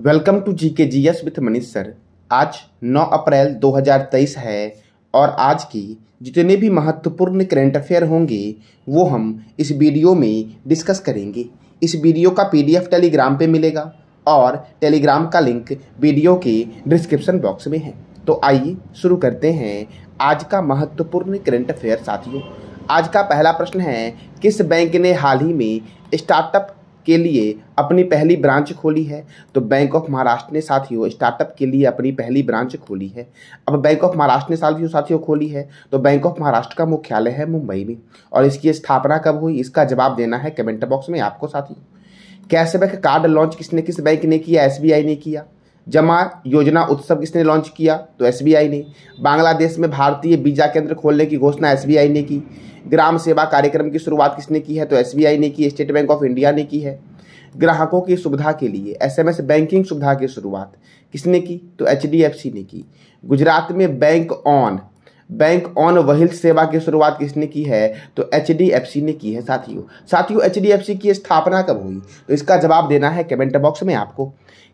Welcome to G K G S with Manish sir आज 9 अप्रैल 2023 है और आज की जितने भी महत्वपूर्ण करेंट अफेयर होंगे, वो हम इस वीडियो में डिस्कस करेंगे। इस वीडियो का पीडीएफ टेलीग्राम पे मिलेगा और टेलीग्राम का लिंक वीडियो के डिस्क्रिप्शन बॉक्स में है। तो आइए शुरू करते हैं आज का महत्वपूर्ण करेंट अफेयर साथियों। आज का पहला प्रश्न है, किस बैंक ने हाल ही में स्टार्टअप के लिए अपनी पहली ब्रांच खोली है। तो बैंक ऑफ़ महाराष्ट्र ने साथियों स्टार्टअप के लिए अपनी पहली ब्रांच खोली है। अब बैंक ऑफ़ महाराष्ट्र ने साथियों साथियों खोली है। तो बैंक ऑफ़ महाराष्ट्र का मुख्यालय है मुंबई में। और इसकी स्थापना कब हुई, इसका जवाब देना है कमेंट बॉक्स में आपको साथियों। कैशबैक कार्ड लॉन्च किसने, किस बैंक ने किया एसबीआई ने किया? जमा योजना उत्सव किसने लॉन्च किया तो एसबीआई ने। बांग्लादेश में भारतीय वीज़ा केंद्र खोलने की घोषणा एसबीआई ने की। ग्राम सेवा कार्यक्रम की शुरुआत किसने की है? तो SBI ने की स्टेट बैंक ऑफ़ इंडिया ने की है। ग्राहकों की सुविधा के लिए एसएमएस बैंकिंग सुविधा की शुरुआत किसने की? तो HDFC ने की। गुजरात में bank on bank on wheel सेवा की शुरुआत किसने की है? तो HDFC ने की है, साथियों। साथियों HDFC की स्थापना कब हुई? तो इसका जवाब देना है कमेंट बॉक्स में आपको।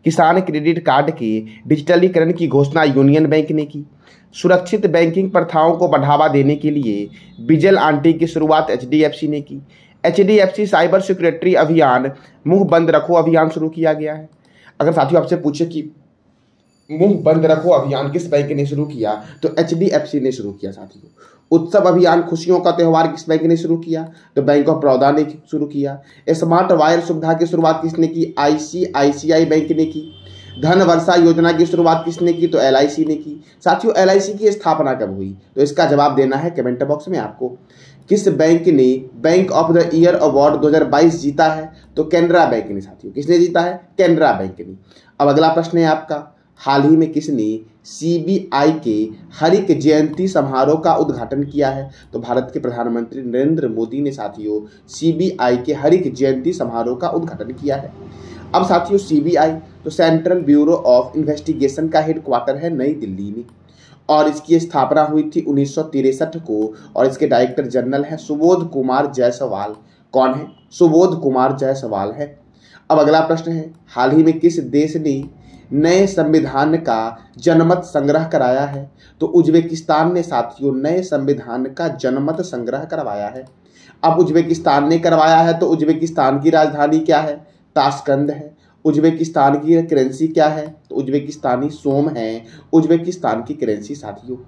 किसान क्रेडिट कार्ड के डिजिटलीकरण की घोषणा यूनियन बैंक ने की। सुरक्षित बैंकिंग प्रथाओं को बढ़ावा देने के लिए बिजल आंटी की शुरुआत एच ने की। एचडीएफसी साइबर सिक्योरिटी अभियान मुँह बंद रखो अभियान शुरू किया गया है। अगर साथियों आपसे पूछे कि मुँह बंद रखो अभियान किस बैंक ने शुरू किया तो एचडीएफसी ने शुरू किया साथियों। उत्सव अभियान खुशियों का त्यौहार किस बैंक ने शुरू किया तो बैंक ऑफ़ बड़ौदा ने शुरू किया। स्मार्ट वायर सुविधा की शुरुआत किसने की, आईसीआईसीआई बैंक ने की। धन वर्षा योजना की शुरुआत किसने की? तो एलआईसी ने की। साथियों एलआईसी की स्थापना कब हुई? तो इसका जवाब देना है कमेंट बॉक्स में आपको। किस बैंक ने bank of the year award 2022 जीता है? तो कैनरा बैंक ने, साथियों। किसने जीता है? कैनरा बैंक ने। अब अगला प्रश्न है आपका। हाल ही में किसने सीबीआई के हरिक जयंती समारोह का उद्घाटन किया है? तो भारत के प्रधानमंत्री नरेंद्र मोदी ने, साथियों सीबीआई के हरिक जयंती समारोह का उद्घाटन किया है। अब साथियों सीबीआई तो सेंट्रल ब्यूरो ऑफ़ इन्वेस्टिगेशन का हेडक्वार्टर है नई दिल्ली में। और इसकी स्थापना हुई थी उन्नीस को, और इसके डायरेक्टर जनरल हैं सुबोध कुमार जायसवाल। कौन है? सुबोध कुमार जायसवाल है। अब अगला प्रश्न है, हाल ही में किस देश ने नए संविधान का जनमत संग्रह कराया है? तो उज्बेकिस्तान ने साथियों, नए संविधान का जनमत संग्रह करवाया है। अब उज्बेकिस्तान ने करवाया है तो उज्बेकिस्तान की राजधानी क्या है? ताशकंद है। उज्बेकिस्तान की करेंसी क्या है? तो उज्बेकिस्तानी सोम है। उज्बेकिस्तान की करेंसी साथियों।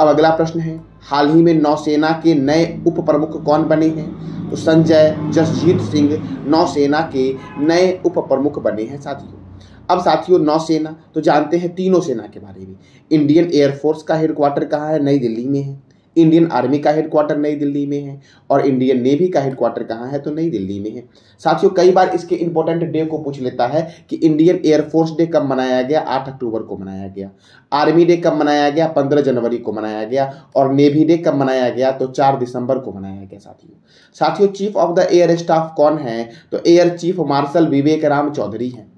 अब अगला प्रश्न है, हाल ही में नौसेना के नए उप प्रमुख कौन बने हैं? तो संजय जसजीत सिंह नौसेना के नए उप प्रमुख बने हैं साथियों। अब साथियों, नौसेना तो जानते हैं तीनों सेना के बारे में। इंडियन एयरफोर्स का हेडक्वार्टर कहाँ है? नई दिल्ली में है। इंडियन आर्मी का हेडक्वार्टर नई दिल्ली में है और इंडियन नेवी का हेडक्वार्टर कहाँ है तो नई दिल्ली में है। साथियों, कई बार इसके इंपॉर्टेंट डे को पूछ लेता है कि इंडियन एयरफोर्स डे कब मनाया गया? आठ अक्टूबर को मनाया गया। आर्मी डे कब मनाया गया? पंद्रह जनवरी को मनाया गया और नेवी डे कब मनाया गया? तो चार दिसंबर को मनाया गया, साथियों। साथियों chief of the air staff कौन है? तो air chief marshal Vivek Ram Chaudhari हैं।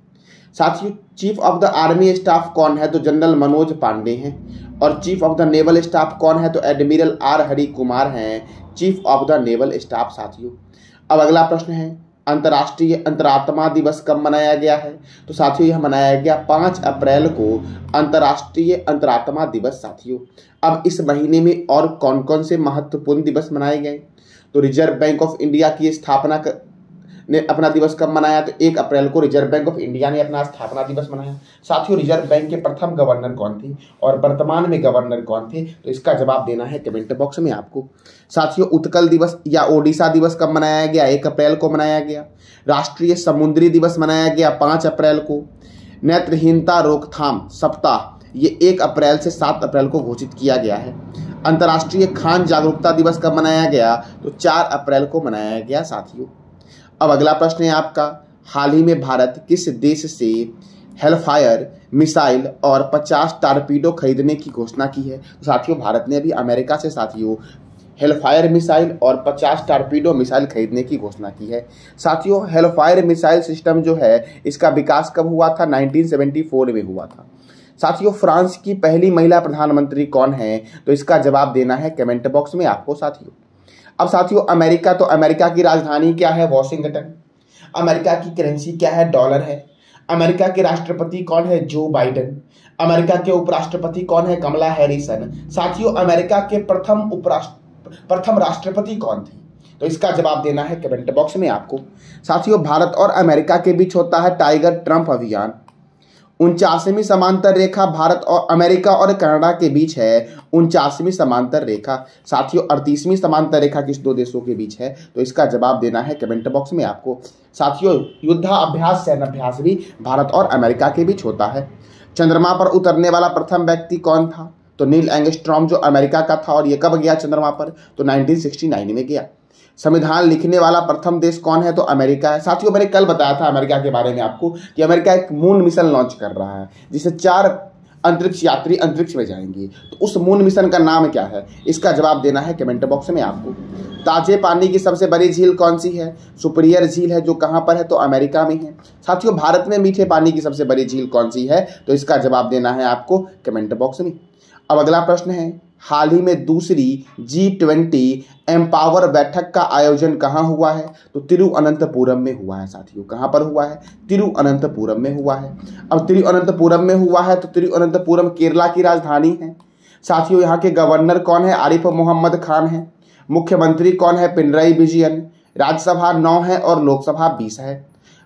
साथियों chief of the army staff कौन है? तो जनरल मनोज पांडे हैं। और chief of the naval staff कौन है? तो एडमिरल आर हरि कुमार हैं, chief of the naval staff साथियों। अब अगला प्रश्न है, अंतर्राष्ट्रीय अंतरात्मा दिवस कब मनाया गया है? तो साथियों, यह मनाया गया पाँच अप्रैल को अंतर्राष्ट्रीय अंतरात्मा दिवस, साथियों। अब इस महीने में और कौन कौन से महत्वपूर्ण दिवस मनाए गए? तो रिज़र्व बैंक ऑफ़ इंडिया की स्थापना ने अपना दिवस कब मनाया? तो एक अप्रैल को रिज़र्व बैंक ऑफ़ इंडिया ने अपना स्थापना दिवस मनाया। साथियों रिज़र्व बैंक के प्रथम गवर्नर कौन थे और वर्तमान में गवर्नर कौन थे? तो इसका जवाब देना है कमेंट बॉक्स में आपको। साथियों, उत्कल दिवस या ओडिशा दिवस कब मनाया गया? एक अप्रैल को मनाया गया। राष्ट्रीय समुद्री दिवस मनाया गया पाँच अप्रैल को। नेत्रहीनता रोकथाम सप्ताह, ये एक अप्रैल से सात अप्रैल को घोषित किया गया है। अंतर्राष्ट्रीय खान जागरूकता दिवस कब मनाया गया? तो चार अप्रैल को मनाया गया, साथियों। अब अगला प्रश्न है आपका। हाल ही में भारत किस देश से हेलफायर मिसाइल और 50 टारपीडो खरीदने की घोषणा की है? तो साथियों, भारत ने अभी अमेरिका से साथियों हेलफायर मिसाइल और 50 टारपीडो मिसाइल खरीदने की घोषणा की है। साथियों हेलफायर मिसाइल सिस्टम जो है, इसका विकास कब हुआ था? 1974 में हुआ था। साथियों, फ्रांस की पहली महिला प्रधानमंत्री कौन है? तो इसका जवाब देना है कमेंट बॉक्स में आपको, साथियों। अब साथियों, अमेरिका तो अमेरिका की राजधानी क्या है? वॉशिंगटन। अमेरिका की करेंसी क्या है? डॉलर है। अमेरिका के राष्ट्रपति कौन है? Joe Biden. अमेरिका के उपराष्ट्रपति कौन है? कमला हैरिसन। साथियों, अमेरिका के प्रथम उपराष्ट्र, प्रथम राष्ट्रपति कौन थे? तो इसका जवाब देना है कमेंट बॉक्स में आपको। साथियों, भारत और अमेरिका के बीच होता है टाइगर ट्रंप अभियान। उनचासवीं समांतर रेखा भारत और अमेरिका और कनाडा के बीच है। उनचासवीं समांतर रेखा। साथियों, अड़तीसवीं समांतर रेखा किस दो देशों के बीच है? तो इसका जवाब देना है कमेंट बॉक्स में आपको। साथियों, युद्धाभ्यास सैन्य अभ्यास भी भारत और अमेरिका के बीच होता है। चंद्रमा पर उतरने वाला प्रथम व्यक्ति कौन था? तो नील एंगस्ट्रॉम, जो अमेरिका का था, और ये कब गया चंद्रमा पर? तो 1969 में गया। संविधान लिखने वाला प्रथम देश कौन है? तो अमेरिका है। साथियों, मैंने कल बताया था अमेरिका के बारे में आपको कि अमेरिका एक मून मिशन लॉन्च कर रहा है, जिसे चार अंतरिक्ष यात्री अंतरिक्ष में जाएँगे। तो उस मून मिशन का नाम क्या है? इसका जवाब देना है कमेंट बॉक्स में आपको। ताजे पानी की सबसे बड़ी झील कौन सी है? सुपरियर झील है जो कहाँ पर है? तो अमेरिका में है। साथियों, भारत में मीठे पानी की सबसे बड़ी झील कौन सी है? तो इसका जवाब देना है आपको कमेंट बॉक्स में। अब अगला प्रश्न है हाल ही में दूसरी जी ट्वेंटी एम्पावर बैठक का आयोजन कहाँ हुआ है? तो तिरुअनंतपुरम में हुआ है साथियों। कहाँ पर हुआ है? तिरुअनंतपुरम में हुआ है। अब तिरुअनंतपुरम में हुआ है तो तिरुअनंतपुरम केरला की राजधानी है। साथियों, यहाँ के गवर्नर कौन है? आरिफ मोहम्मद खान है। मुख्यमंत्री कौन है? पिनराई विजयन। राज्यसभा नौ है और लोकसभा बीस है।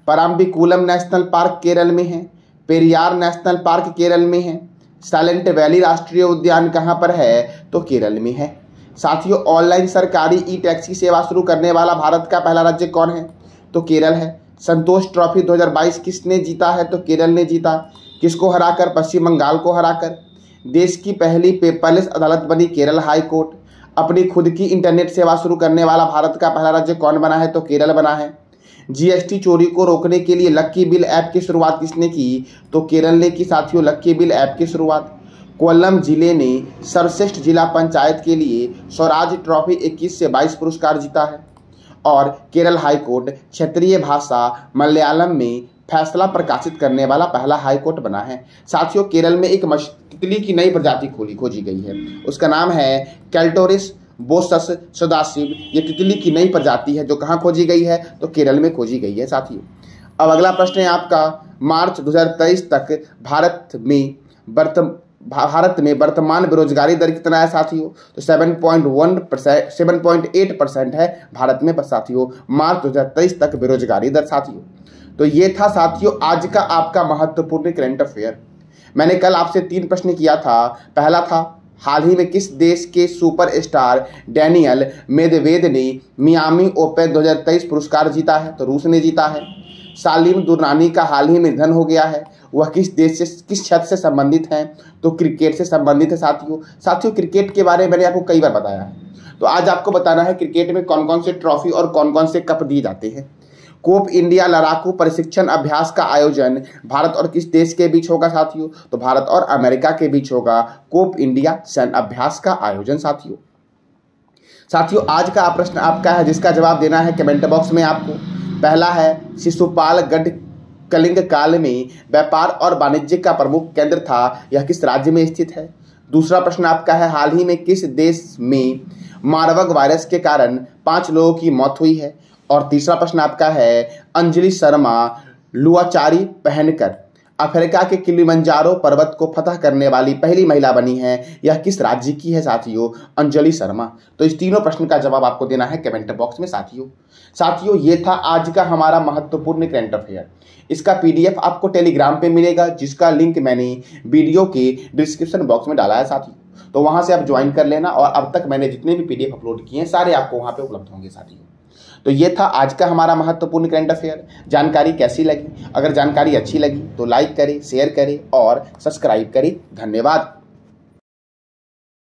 पराम्बिकुलम नेशनल पार्क केरल में है। पेरियार नेशनल पार्क केरल में है। साइलेंट वैली राष्ट्रीय उद्यान कहाँ पर है? तो केरल में है। साथियों, ऑनलाइन सरकारी ई टैक्सी सेवा शुरू करने वाला भारत का पहला राज्य कौन है? तो केरल है। संतोष ट्रॉफी 2022 किसने जीता है? तो केरल ने जीता। किसको हराकर? पश्चिम बंगाल को हराकर। देश की पहली पेपरलेस अदालत बनी केरल हाई कोर्ट। अपनी खुद की इंटरनेट सेवा शुरू करने वाला भारत का पहला राज्य कौन बना है? तो केरल बना है। जीएसटी चोरी को रोकने के लिए लक्की बिल ऐप की शुरुआत किसने की? तो केरल ने की साथियों लक्की बिल ऐप की शुरुआत। कोल्लम ज़िले ने सर्वश्रेष्ठ जिला पंचायत के लिए स्वराज ट्रॉफी 21 से 22 पुरस्कार जीता है। और केरल हाईकोर्ट क्षेत्रीय भाषा मलयालम में फैसला प्रकाशित करने वाला पहला हाईकोर्ट बना है। साथियों, केरल में एक तितली की नई प्रजाति खोली खोजी गई है। उसका नाम है कैल्टोरिस बोसस सदाशिव, ये तितली की नई प्रजाति है, जो कहाँ खोजी गई है? तो केरल में खोजी गई है, साथियों। अब अगला प्रश्न है आपका, मार्च 2023 तक भारत में वर्त भारत में वर्तमान बेरोजगारी दर कितना है, साथियों? तो 7.1 परसेंट, सेवन परसेंट है भारत में, साथियों। मार्च 2023 तक बेरोजगारी दर, साथियों। तो ये था, साथियों, आज का आपका महत्वपूर्ण करंट अफेयर मैंने कल आपसे तीन प्रश्न किया था। पहला था हाल ही में किस देश के सुपरस्टार डैनियल मेदवेद ने मियामी ओपन 2023 पुरस्कार जीता है? तो रूस ने जीता है। सालिम दुरानी का हाल ही में निधन हो गया है। वह किस देश से, किस क्षेत्र से संबंधित हैं? तो क्रिकेट से संबंधित है साथियों। साथियों, क्रिकेट के बारे में मैंने आपको कई बार बताया है। तो आज आपको बताना है क्रिकेट में कौन कौन से ट्रॉफी और कौन कौन से कप दिए जाते हैं। कोप इंडिया लड़ाकू प्रशिक्षण अभ्यास का आयोजन। भारत और किस देश के बीच होगा साथियों? तो भारत और अमेरिका के बीच होगा कोप इंडिया सैन्य अभ्यास का आयोजन, साथियों। साथियों, आज का प्रश्न आपका है, जिसका जवाब देना है कमेंट बॉक्स में आपको। पहला है, शिशुपाल गढ़ कलिंग काल में व्यापार और वाणिज्य का प्रमुख केंद्र था, यह किस राज्य में स्थित है? दूसरा प्रश्न आपका है, हाल ही में किस देश में मारवग वायरस के कारण पाँच लोगों की मौत हुई है? और तीसरा प्रश्न आपका है, अंजलि शर्मा लुआचारी पहनकर अफ्रीका के किलिमंजारो पर्वत को फतह करने वाली पहली महिला बनी है, यह किस राज्य की है साथियों? अंजलि शर्मा। तो इस तीनों प्रश्न का जवाब आपको देना है कमेंट बॉक्स में, साथियों। साथियों, ये था आज का हमारा महत्वपूर्ण करंट अफेयर। इसका पीडीएफ आपको टेलीग्राम पे मिलेगा, जिसका लिंक मैंने वीडियो के डिस्क्रिप्शन बॉक्स में डाला है, साथियों। तो वहाँ से आप ज्वाइन कर लेना और अब तक मैंने जितने भी पीडीएफ अपलोड किए हैं, सारे आपको वहाँ पर उपलब्ध होंगे, साथियों। तो ये था आज का हमारा महत्वपूर्ण करंट अफेयर जानकारी कैसी लगी? अगर जानकारी अच्छी लगी तो लाइक करें शेयर करें और सब्सक्राइब करें। धन्यवाद।